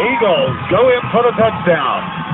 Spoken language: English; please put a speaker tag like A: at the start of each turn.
A: Eagles go in for the touchdown.